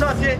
chantier.